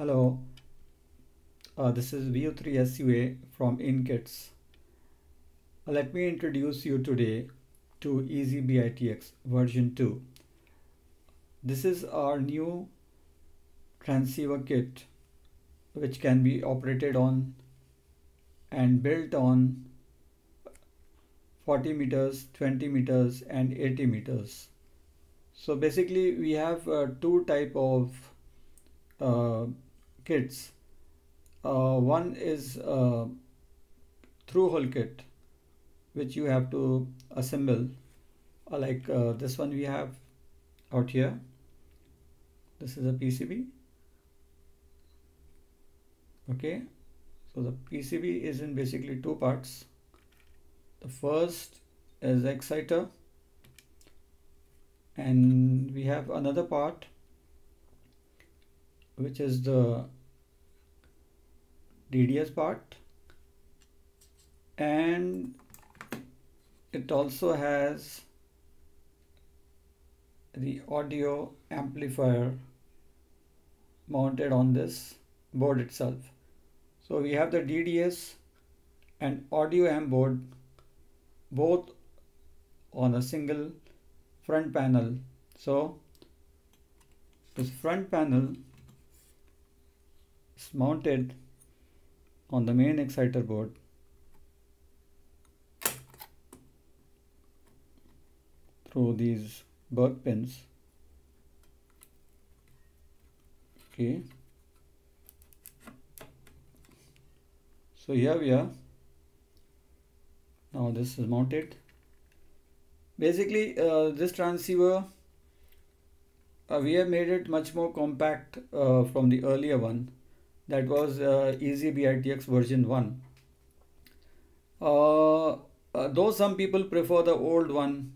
Hello, uh, this is VU3 SUA from InKits. Uh, let me introduce you today to EasyBITX version 2. This is our new transceiver kit which can be operated on and built on 40 meters, 20 meters and 80 meters. So basically we have uh, two type of uh, kits. Uh, one is uh, through hole kit, which you have to assemble. Uh, like uh, this one we have out here. This is a PCB. Okay, so the PCB is in basically two parts. The first is exciter, and we have another part which is the DDS part and it also has the audio amplifier mounted on this board itself. So we have the DDS and audio amp board both on a single front panel. So this front panel mounted on the main exciter board. Through these burr pins. Okay. So here we are. Now this is mounted. Basically uh, this transceiver uh, we have made it much more compact uh, from the earlier one that was uh, EasyBITX version 1. Uh, uh, though some people prefer the old one,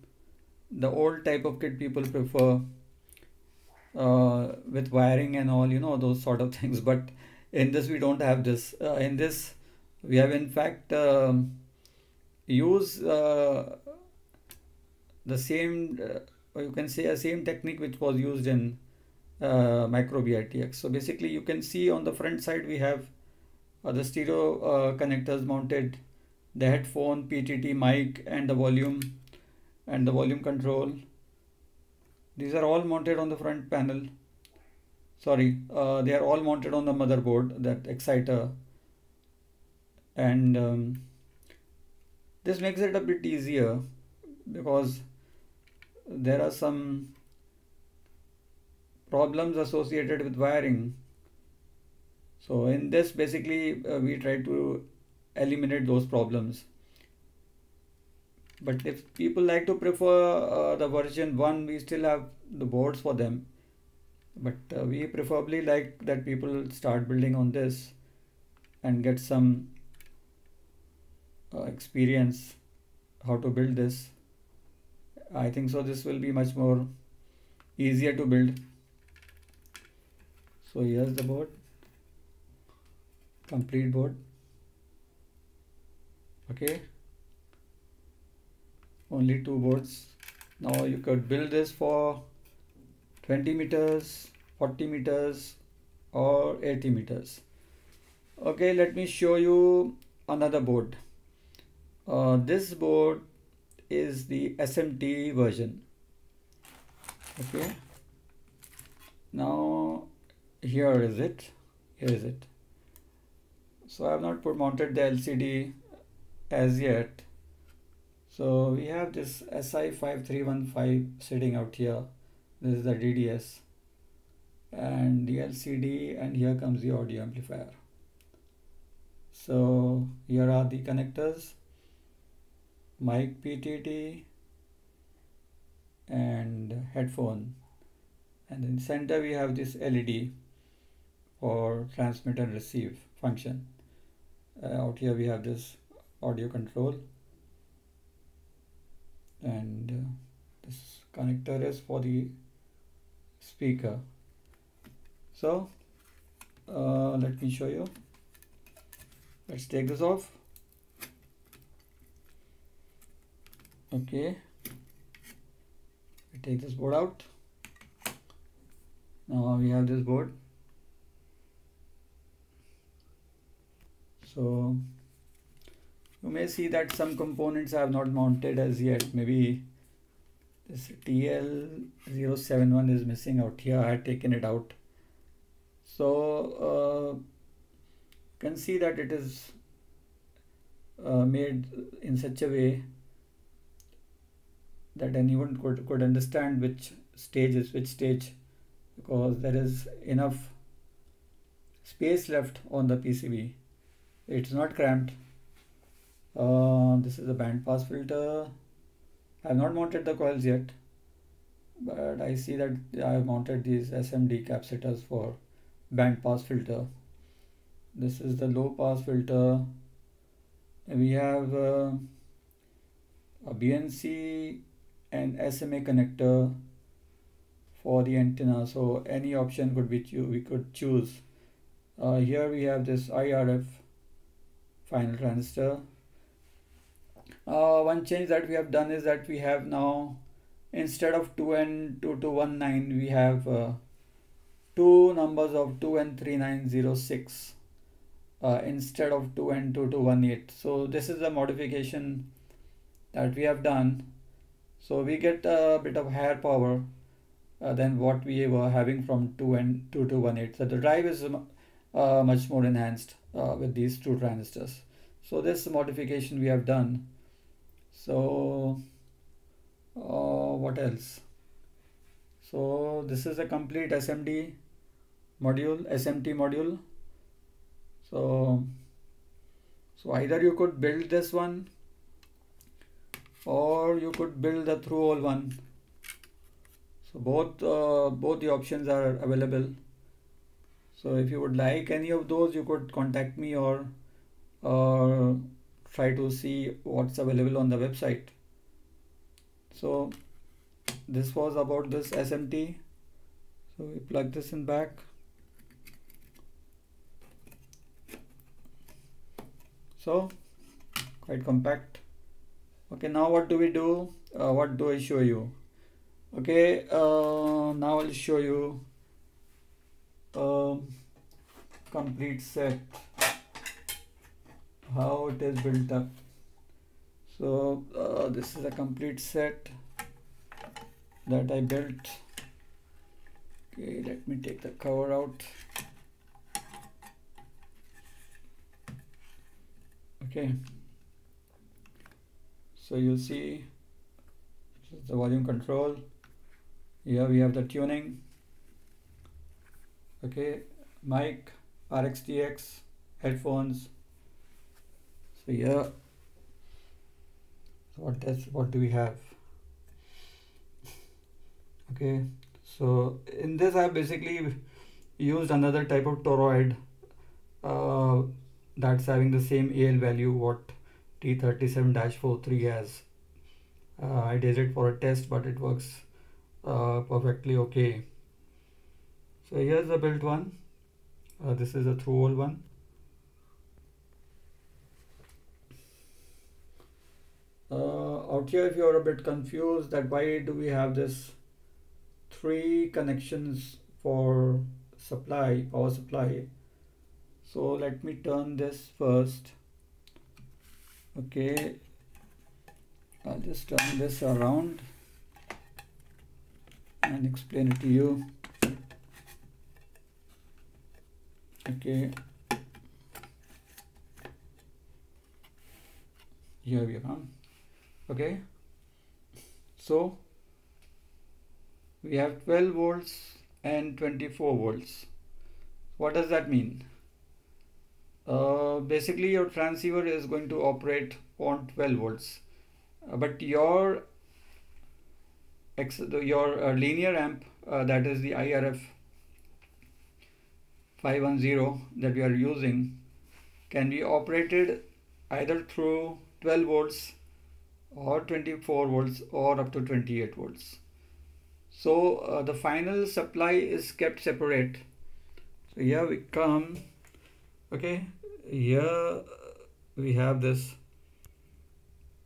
the old type of kit people prefer uh, with wiring and all, you know, those sort of things. But in this, we don't have this. Uh, in this, we have in fact um, use uh, the same, uh, you can say a same technique which was used in uh, micro BITX. So basically you can see on the front side we have uh, the stereo uh, connectors mounted, the headphone, PTT mic and the volume and the volume control. These are all mounted on the front panel. Sorry, uh, they are all mounted on the motherboard, that exciter. And um, this makes it a bit easier because there are some problems associated with wiring. So in this basically uh, we try to eliminate those problems. But if people like to prefer uh, the version 1 we still have the boards for them. But uh, we preferably like that people start building on this and get some uh, experience how to build this. I think so this will be much more easier to build so here's the board. Complete board. Okay. Only two boards. Now you could build this for 20 meters 40 meters or 80 meters. Okay let me show you another board. Uh, this board is the SMT version. Okay. Now here is it here is it. So I have not put mounted the LCD as yet. So we have this SI5351 sitting out here. This is the DDS and the LCD and here comes the audio amplifier. So here are the connectors. Mic PTT and headphone. And in center we have this LED for transmit and receive function. Uh, out here we have this audio control and uh, this connector is for the speaker. So uh, let me show you. Let's take this off. Okay. We take this board out. Now we have this board so you may see that some components I have not mounted as yet. Maybe this TL071 is missing out here. I had taken it out. So uh, can see that it is uh, made in such a way that anyone could, could understand which stage is which stage because there is enough space left on the PCB it's not cramped. Uh, this is a band pass filter. I have not mounted the coils yet but I see that I have mounted these SMD capacitors for band pass filter. This is the low pass filter. We have uh, a BNC and SMA connector for the antenna so any option could be we could choose. Uh, here we have this IRF final transistor uh, one change that we have done is that we have now instead of 2N2219 we have uh, two numbers of 2N3906 uh, instead of 2N2218 so this is a modification that we have done. So we get a bit of higher power uh, than what we were having from 2N2218 so the drive is uh, much more enhanced uh, with these two transistors. So this modification we have done. So uh, what else? So this is a complete SMD module SMT module. So so either you could build this one or you could build the through hole one. So both uh, both the options are available so if you would like any of those you could contact me or or try to see what's available on the website. So this was about this SMT so we plug this in back. So quite compact. Okay now what do we do? Uh, what do I show you? Okay uh, now I'll show you a complete set how it is built up. So uh, this is a complete set that I built. Okay let me take the cover out. Okay. So you see the volume control. Here we have the tuning okay? Mic RxTX headphones. So here. What does what do we have? Okay so in this I basically used another type of toroid uh, that's having the same AL value what T37-43 has. Uh, I did it for a test but it works uh, perfectly okay so here's the built one. Uh, this is a through hole one. Uh, out here if you're a bit confused that why do we have this three connections for supply power supply? So let me turn this first. Okay. I'll just turn this around and explain it to you okay here we come okay. So we have 12 volts and 24 volts. What does that mean? Uh, basically your transceiver is going to operate on 12 volts. Uh, but your your uh, linear amp uh, that is the IRF 510 that we are using can be operated either through 12 volts or 24 volts or up to 28 volts. So uh, the final supply is kept separate. So here we come. Okay here we have this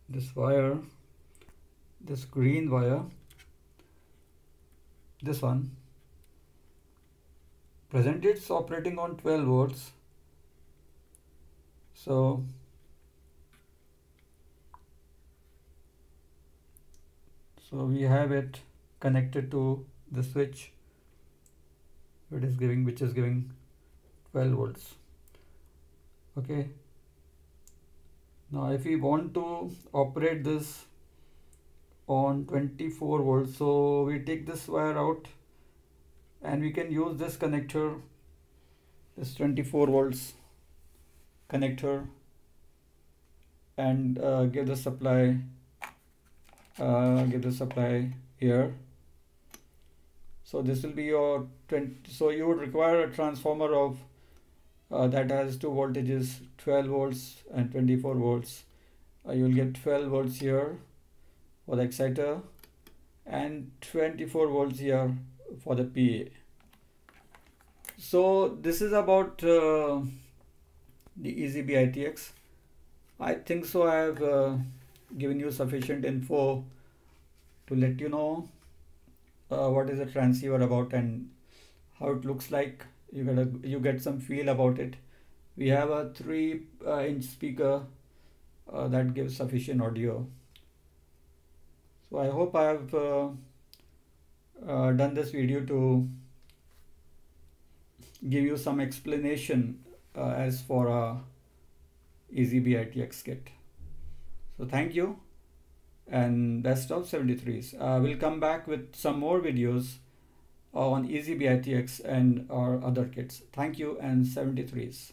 this wire this green wire this one present it's operating on 12 volts. So so we have it connected to the switch it is giving which is giving 12 volts. Okay. Now if we want to operate this on 24 volts so we take this wire out and we can use this connector this 24 volts connector and uh, give the supply uh, give the supply here. So this will be your 20 so you would require a transformer of uh, that has two voltages 12 volts and 24 volts. Uh, you will get 12 volts here for the exciter and 24 volts here for the PA so this is about uh, the EasyBITX I think so I have uh, given you sufficient info to let you know uh, what is a transceiver about and how it looks like. You get a you get some feel about it. We have a 3 uh, inch speaker uh, that gives sufficient audio. So I hope I have uh, done this video to give you some explanation uh, as for a EZB ITX kit so thank you and best of 73s. Uh, we'll come back with some more videos on EasyBITX and our other kits. Thank you and 73s.